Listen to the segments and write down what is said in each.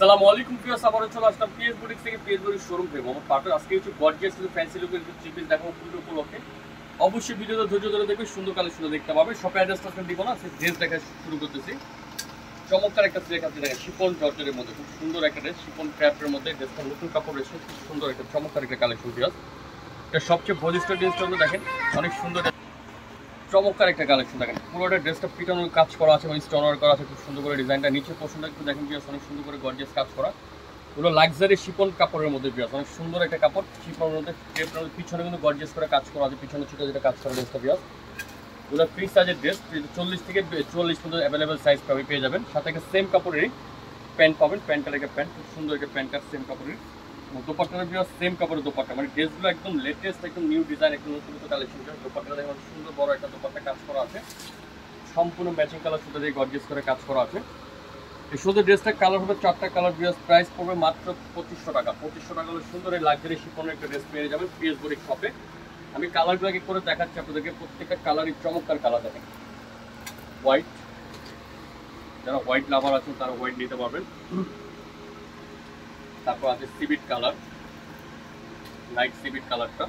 আসসালামু আলাইকুম চলে আসলাম পিএস বুটিক্স থেকে পিএস বুটিক্স শোরুম থেকে পাটর আজকে কিছু গর্জিয়াস কিছু ফ্যান্সি কিছু থ্রি পিস দেখাবো উপলক্ষে। অবশ্যই ভিডিওতে ধৈর্য ধরে দেখবে সুন্দর কালেকশন দেখতে পাবে শপে অ্যাড্রেসটা দিব না, সেই ড্রেস দেখা শুরু করতেছি। চমৎকার একটা সিলেক্ট আছে শিপন জর্জের মধ্যে, খুব সুন্দর একটা ড্রেস শিপন ক্র্যাফটের মধ্যে ড্রেসটা নতুন কাপড় খুব সুন্দর একটা, চমৎকার একটা কালেকশন পিয়াস এটা সবচেয়ে বলিষ্ঠ ড্রেসটা দেখেন, অনেক সুন্দর চমৎকার একটা কালেকশন দেখেন। পুরোটা ড্রেসটা পিটানোর কাজ করা আছে এবং স্টোনার করা আছে, খুব সুন্দর করে ডিজাইনটা নিচে পোর্শনটা একটু দেখেন বিয়াস অনেক সুন্দর করে গর্জিয়াস কাজ করা। পুরো লাক্সারি শিপন কাপড়ের মধ্যে বিয়াস অনেক সুন্দর একটা কাপড়। শিপনের মধ্যে পিছনে কিন্তু গর্জিয়াস করে কাজ করা আছে, পিছনে ছোটো যেটা কাজ করা ড্রেসটা বিয়াস ওগুলো ফ্রি সাইজের ড্রেস চল্লিশ থেকে চল্লিশ পর্যন্ত অ্যাভেলেবেল সাইজ পাবে, পেয়ে যাবেন। সাথে সেম কাপড়েরই প্যান্ট পাবেন প্যান্টটার একটা প্যান্ট খুব সুন্দর একটা প্যান্টটার সেম কাপড়ের দোপাট্টার বিয়াস সেম কাপড়ের দোপাট্টা। মানে ড্রেসগুলো একদম লেটেস্ট একদম নিউ ডিজাইন একদম নতুন নতুন কালেকশন দোপাট্টা দেখেন সুন্দর বড় একটা দোপাট্টা কাজ করা আছে। সম্পূর্ণ ম্যাচিং কালার সুতো দিয়ে গর্জিয়াস করে কাজ করা আছে। এই শুধু ড্রেসটা কালার হবে চারটা কালার বিয়াস প্রাইস পড়বে মাত্র পঁচিশশো টাকা। পঁচিশশো টাকা হলে সুন্দর এই লাক্সারি শিপনের একটা ড্রেস পেয়ে যাবেন পিএস বুটিক শপে আমি কালারগুলোকে করে দেখাচ্ছি আপনাদেরকে। প্রত্যেকটা কালারই চমৎকার কালার দেখেন। হোয়াইট যারা হোয়াইট লাভার আছেন তারা হোয়াইট নিতে পারবেন। তারপর আছে সিবিট কালার লাইট সিবিট কালারটা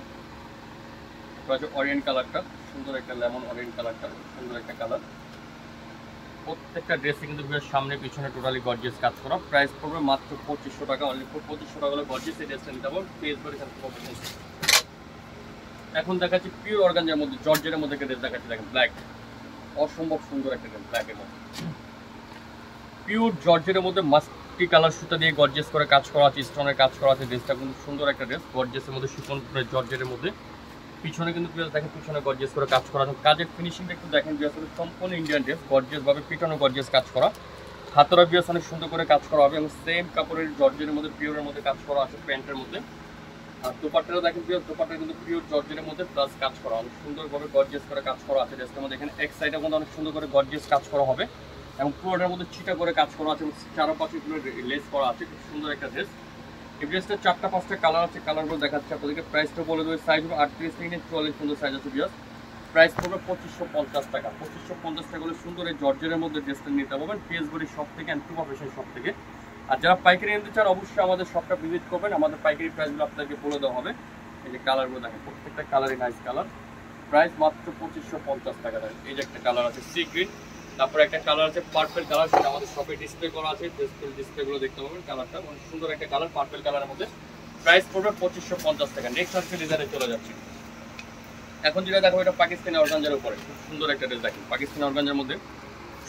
তারপর আছে অরেঞ্জ কালারটা সুন্দর একটা লেমন অরেঞ্জ কালারটা সুন্দর একটা কালার প্রত্যেকটা ড্রেসে কিন্তু সামনে, পিছনে টোটালি গর্জিয়াস কাজ করা। প্রাইস পড়বে মাত্র পঁচিশশো টাকা অনলি পঁচিশশো টাকা হলে গর্জিয়াস এই ড্রেসটা নিতে পারব এখন দেখাচ্ছি পিওর অর্গানজার মধ্যে জর্জের মধ্যে একটা ড্রেস দেখাচ্ছি, দেখেন ব্ল্যাক অসম্ভব সুন্দর একটা ড্রেস ব্ল্যাকের মধ্যে। পিওর জর্জের মধ্যে মাস্টি কালার সুতা দিয়ে গর্জিয়াস করে কাজ করা আছে স্টোনের কাজ করা আছে ড্রেসটা কিন্তু সুন্দর একটা ড্রেস গর্জিয়াসের মধ্যে শিফন জর্জের মধ্যে। পিছনে কিন্তু দেখেন পিছনে গর্জিয়াস করে কাজ করা কাজের ফিনিশিংটা একটু দেখেন সম্পূর্ণ ইন্ডিয়ান ড্রেস গর্জিয়াস ভাবে পিছনে গর্জিয়াস কাজ করা। হাতরা বিয়াস অনেক সুন্দর করে কাজ করা হবে এবং সেম কাপড়ের জর্জের মধ্যে পিওরের মধ্যে কাজ করা আছে প্যান্টের মধ্যে। আর দোপাট্টাটা দেখেন পিওর কিন্তু পিওর জর্জের মধ্যে প্লাস কাজ করা। অনেক সুন্দরভাবে গর্জিয়াস করে কাজ করা আছে ড্রেসটার মধ্যে। এখানে এক সাইডের মধ্যে অনেক সুন্দর করে গর্জিয়াস কাজ করা হবে। এবং পুরোটার মধ্যে চিটা করে কাজ করা আছে এবং চারপাশে লেস করা আছে, খুব সুন্দর একটা ড্রেস এই ড্রেসটা চারটা পাঁচটা কালার আছে কালারগুলো দেখাচ্ছে আপনাদেরকে। প্রাইসটা বলে দেবে সাইজ হবে আটত্রিশ থেকে চুয়াল্লিশ পর্যন্ত সাইজ আছে বিয়াস প্রাইস পড়বে পঁচিশশো পঞ্চাশ টাকা। পঁচিশশো পঞ্চাশ টাকা হলে সুন্দর এই জর্জের মধ্যে ড্রেসটা নিতে পারবেন পেসগুড়ি শপ থেকে অ্যান্ড টুমা ফ্যাশন শপ থেকে। আর যারা পাইকারি নিতে চান, অবশ্যই আমাদের শপটা ভিজিট করবেন। আমাদের পাইকারি প্রাইসগুলো আপনাদেরকে বলে দেওয়া হবে। এই যে কালারগুলো দেখেন, প্রত্যেকটা কালারই নাইস কালার প্রাইস মাত্র পঁচিশশো পঞ্চাশ টাকা। এই যে একটা কালার আছে সি গ্রিন তারপরে একটা কালার আছে পার্পেল কালার সেটা আমাদের শপে ডিসপ্লে করা আছে ডিসপ্লেগুলো দেখতে পাবেন কালারটা মানে সুন্দর একটা কালার পার্পেল কালারের মধ্যে। প্রাইস পড়বে পঁচিশশো পঞ্চাশ টাকা। নেক্সট আজকে ডিজাইনে চলে যাচ্ছে। এখন যেটা দেখো এটা পাকিস্তানি অর্গানজার উপরে। খুব সুন্দর একটা ড্রেস দেখেন। পাকিস্তানি অর্গানজার মধ্যে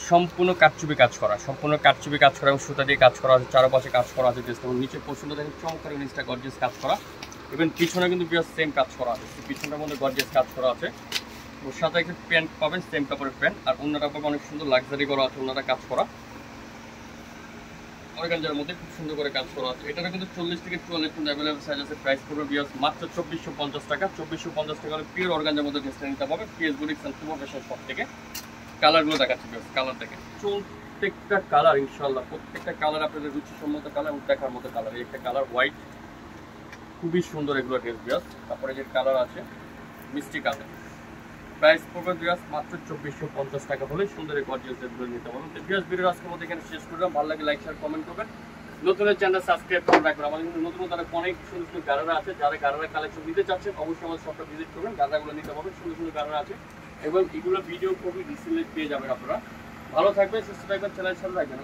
সম্পূর্ণ কাঠচুপি কাজ করা, সম্পূর্ণ কাঠচুপি কাজ করা এবং সুতা দিয়ে কাজ করা আছে, চারপাশে কাজ করা আছে ড্রেসটা এবং নিচে পছন্দ দেখেন চমৎকার জিনিসটা গর্জিয়াস কাজ করা। এবং পিছনে কিন্তু বিয়ার সেম কাজ করা আছে। পিছনের মধ্যে গর্জিয়াস কাজ করা আছে। ওর সাথে একটা প্যান্ট পাবেন সেম কাপড়ের প্যান্ট। আর অন্যটা পাবেন অনেক সুন্দর লাক্সারি করা আছে, অন্যটা কাজ করা। অর্গানজার মধ্যে খুব সুন্দর করে কাজ করা আছে। এটারও কিন্তু চল্লিশ থেকে চুয়াল্লিশ পর্যন্ত অ্যাভেলেবল সাইজ আছে প্রাইস পড়বে বিয়াস মাত্র চব্বিশশো পঞ্চাশ টাকা। চব্বিশশো পঞ্চাশ টাকা হলে পিওর অর্গানজার মধ্যে ড্রেসটা নিতে পারবে। PS boutiques and super fashion shop থেকে। কালারগুলো দেখাচ্ছি বিয়াস কালার দেখে প্রত্যেকটা কালার ইনশাল্লাহ প্রত্যেকটা কালার আপনাদের রুচিসম্মত কালার দেখার মতো কালার এই একটা কালার হোয়াইট খুবই সুন্দর এগুলো ড্রেস বিয়াস তারপরে যে কালার আছে, মিষ্টি কালার প্রাইস পড়বে বিয়াস মাত্র চব্বিশশো পঞ্চাশ টাকা হলে সুন্দর এই গর্জিয়াস ড্রেসগুলো নিতে পারবেন তো বিয়াস ভিডিও আজকের মধ্যে এখানে শেষ করলাম। ভালো লাগে লাইক শেয়ার কমেন্ট করবেন। নতুন চ্যানেল সাবস্ক্রাইব করে রাখবেন। আমাদের কিন্তু নতুন নতুন অনেক সুন্দর সুন্দর গাড়ারা আছে। যারা গাড়ারা কালেকশন নিতে চাচ্ছেন অবশ্যই আমাদের শপটা ভিজিট করবেন। গাড়াগুলো নিতে পারবেন সুন্দর সুন্দর গাড়ারা আছে। এবং এগুলো ভিডিও খুবই ডিসপ্লে পেয়ে যাবেন আপনারা। ভালো থাকবেন, সুস্থ থাকবেন চ্যানেল সাথে রাখবেন